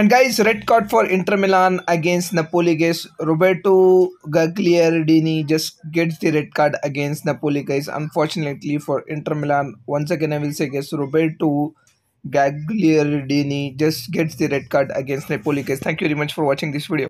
And guys, red card for Inter Milan against Napoli. Guys, Roberto Gagliardini just gets the red card against Napoli. Guys, unfortunately for Inter Milan, once again I will say, guys, Roberto Gagliardini just gets the red card against Napoli. Guys, thank you very much for watching this video.